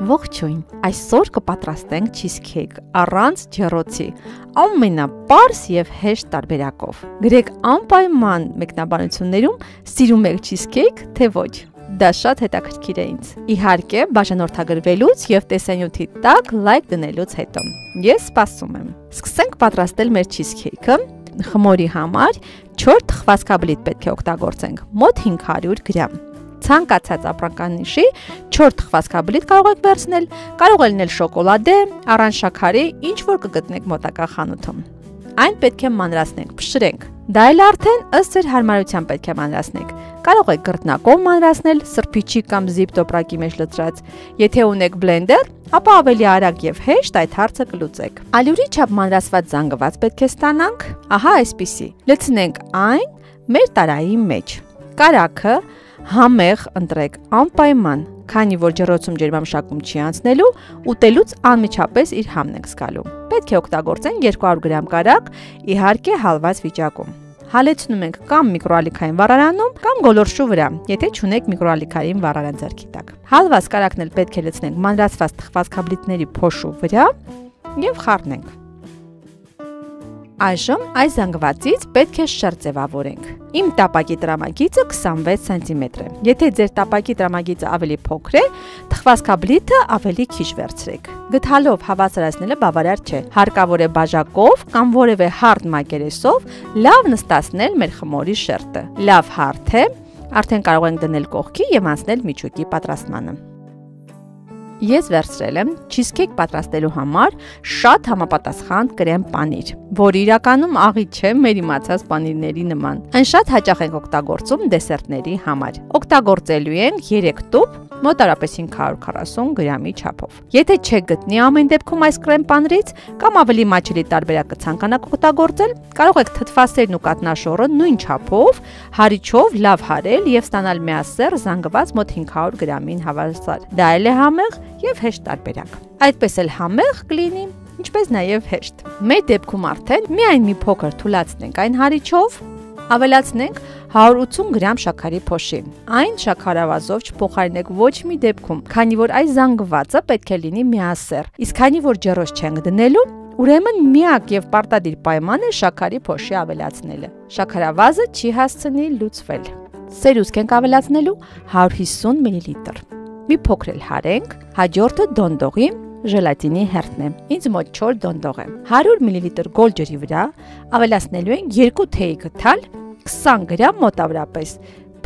Ողջույն։ Այսօր կպատրաստենք cheesecake առանց ջեռոցի, ամենապարզ եւ հեշտ տարբերակով։ Գրեք անպայման մեկնաբանություններում սիրում եք cheesecake, թե ոչ։ Դա շատ հետաքրքիր է ինձ։ Իհարկե, բաժանորդագրվելուց եւ տեսանյութի տակ լայք դնելուց հետո։ Ես սպասում եմ։ Սկսենք պատրաստել մեր cheesecake-ը խմորի համար 4 թխվածքաբլիթ պետք է օգտագործենք, մոտ 500 գրամ ցանկացած ապրանքանիշի 4 թխվածքաբլիթ կարող եք վերցնել, կարող է լինել շոկոլադե, առանց շաքարի, ինչ որ կգտնեք մոտակա խանութում։ Այն պետք է մանրացնենք, փշրենք։ Դա էլ արդեն ըստ ձեր հարմարության պետք է մանրացնեք։ Կարող եք գրտնակով մանրացնել, սրբիչի կամ զիպ տոպրակի մեջ լցրած։ Եթե ունեք բլենդեր, ապա ավելի արագ եւ հեշտ այդ հարցը կլուծեք։ Ալյուրի չափ մանրացված զանգված պետք է ստանանք։ Ահա այսպիսի։ Լցնենք այն մեր տարայի մեջ։ Կարակը համեղ ընտրեք անպայման, քանի որ ջրոցում ջերմամշակում չի անցնելու, ուտելուց անմիջապես իր համն եք զգալու։ Պետք է օգտագործեն 200 գրամ կարակ, իհարկե հալված վիճակում։ Հալեցնում ենք կամ միկրոալիքային վառարանում, կամ գոլորշու վրա, եթե չունեք միկրոալիքային վառարան ձեռքի տակ։ Հալված կարակն էլ պետք է լցնենք մանրացված թխվածքաբլիթների փոշու վրա եւ խառնենք։ Այժմ այս զանգվածից պետք է շրջևավորենք։ Իմ տապակի տրամագիծը 26 սանտիմետր է։ Եթե ձեր տապակի տրամագիծը ավելի փոքր է, թխվածքաբլիթը ավելի քիչ վերցրեք։ Գթալով հավասարացնելը բավարար չէ։ Հարկավոր է բաժակով կամ որևէ հարթ մակերեսով լավ նստացնել մեր խմորի շերտը։ Լավ հարթ է, արդեն կարող ենք դնել կողքի եւ անցնել միջուկի պատրաստմանը։ Ես վերցրել եմ cheesecake պատրաստելու համար շատ համապատասխան կրեմ պանիր, որը իրականում աղի չէ մեր իմացած պանիրների նման։ Այն շատ հաճախ ենք օգտագործում դեսերտների համար։ Օգտագործելու ենք 3 տուփ մոտարապես 540 գրամի չափով։ Եթե չեք գտնի ամեն դեպքում այս կրեմ պանրից կամ ավելի մաչելի տարբերակը ցանկանաք օգտագործել, կարող եք թթվասերն ու կատնաշորը նույն չափով հարիչով լավ հարել եւ ստանալ միասեռ զանգված մոտ 500 գրամին հավասար։ Դա էլ է համեղ եւ հեշտ տարբերակ։ Այդպես էլ համեղ կլինի ինչպես նաև հեշտ։ Մեր դեպքում արդեն միայն մի փոքր թուլացնենք այն հարիչով, ավելացնենք 180 գրամ շաքարի փոշի։ Այն շաքարավազով չփոխարինեք ոչ մի դեպքում, քանի որ այս զանգվածը պետք է լինի միասեռ։ Իսկ քանի որ ջեռոս չենք դնելու, Ուրեմն միակ եւ պարտադիր պայմանը շաքարի փոշի ավելացնելը։ Շաքարավազը չի հասցնի լուծվել։ Սերուսք ենք ավելացնելու 150 մլ։ Մի փոքր հարենք, հաջորդը դոնդողի ժելատինի հերթն է։ Ինձ մոտ 4 դոնդող է։ 100 մլ գոլ ջրի վրա ավելացնելու ենք 2 թեյ գթալ 20 գրամ մոտավորապես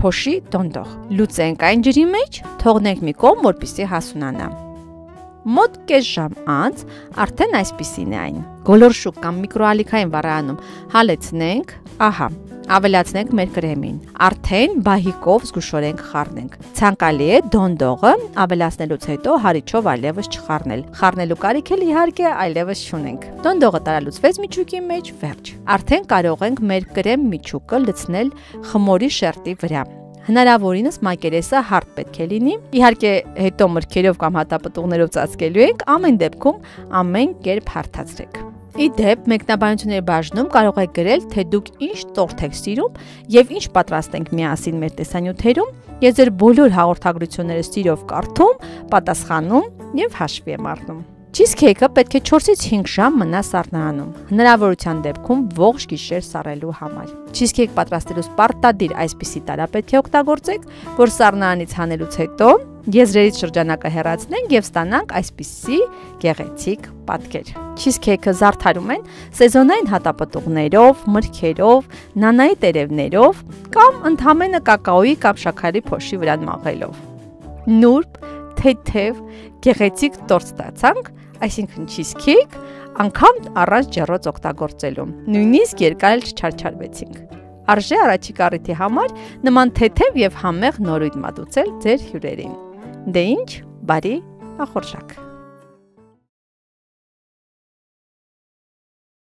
փոշի դոնդող։ Լուծենք այն ջրի մեջ, թողնենք մի կողմ, որպեսզի հասունանա։ Մոտ կես ժամ անց արդեն այսպիսին է այն։ Գոլորշուկ կամ միկրոալիքային վառարանում հալեցնենք, ահա, ավելացնենք մեր կրեմին։ Արդեն բահիկով զգուշորեն խառնենք։ Ցանկալի է դոնդողը ավելացնելուց հետո հարիչով այլևս չխառնել։ Խառնելու կարիք էլ իհարկե այլևս չունենք։ Դոնդողը տարալուծվեց միջուկի մեջ, վերջ։ Արդեն կարող ենք մեր կրեմ միջուկը լցնել խմորի շերտի վրա հնարավորինս մակերեսը հարթ պետք է լինի։ Իհարկե, հետո մրգերով կամ հատապտուղներով ծածկելու ենք, ամեն դեպքում ամեն կերպ հարթացրեք։ Իդեպ մեկնաբանությունների բաժնում կարող եք գրել, թե դուք ինչ տորթ եք սիրում եւ ինչ պատրաստենք միասին մեր տեսանյութերում։ Ես ձեր բոլոր հաղորդագրությունները սիրով կարդում, պատասխանում եւ հաշվի եմ առնում։ Cheesecake-ը պետք է 4-ից 5 ժամ մնա սառնարանում։ Հնարավորության դեպքում ողջ գիշեր սառելու համար։ Cheesecake պատրաստելուց պարտադիր այսպիսի տարա պետք է օգտագործեք, որ սառնարանից հանելուց հետո եզրերից շրջանակը հեռացնենք եւ ստանանք այսպիսի գեղեցիկ պատկեր։ Cheesecake-ը զարդարում են սեզոնային հատապտուղներով, մրգերով, նանայի տերևներով կամ ընդհանրապես կակաոյի կամ շաքարի փոշի վրա մաղելով։ Նուրբ, թեթև, գեղեցիկ տորտ ստացանք, այսինքն cheesecake, անգամ առանց ջեռոց օգտագործելու։ Նույնիսկ երկար էլ չչարչարվեցինք։ Արժե առաջի կառիթի համար նման թեթև եւ համեղ նորույթ մատուցել ձեր հյուրերին։ de Inch, Bari, Ajorsak.